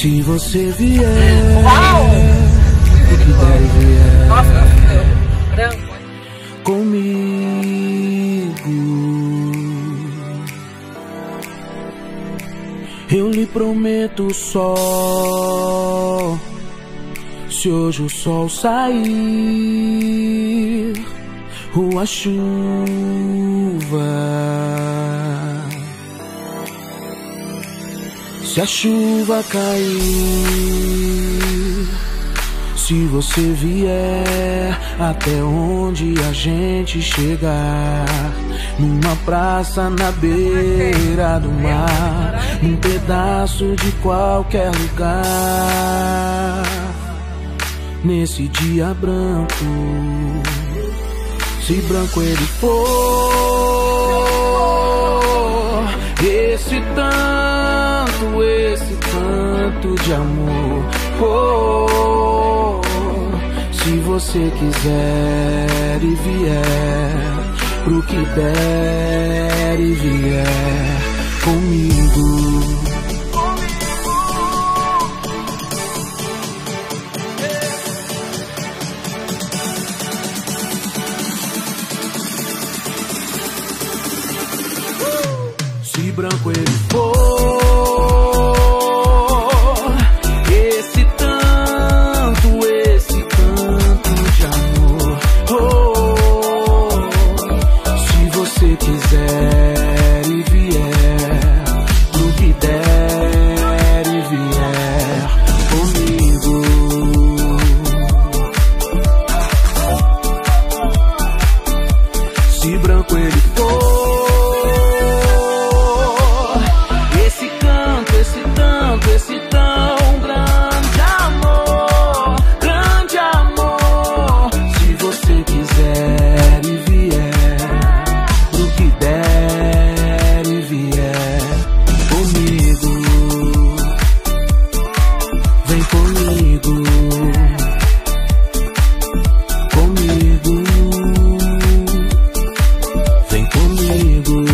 Se você vier, Uau! o que der e vier Nossa. Branco. comigo, eu lhe prometo sol. Se hoje o sol sair, ou a chuva. Se a chuva cair, se você vier até onde a gente chegar, numa praça na beira do mar, num pedaço de qualquer lugar, nesse dia branco, se branco ele for, esse tanto, esse canto de amor. Oh, se você quiser e vier, pro que der e vier comigo. branco ele De branco ele for. Esse canto, esse tanto, esse tão grande amor, grande amor. Se você quiser e vier, o que der e vier comigo. Oh.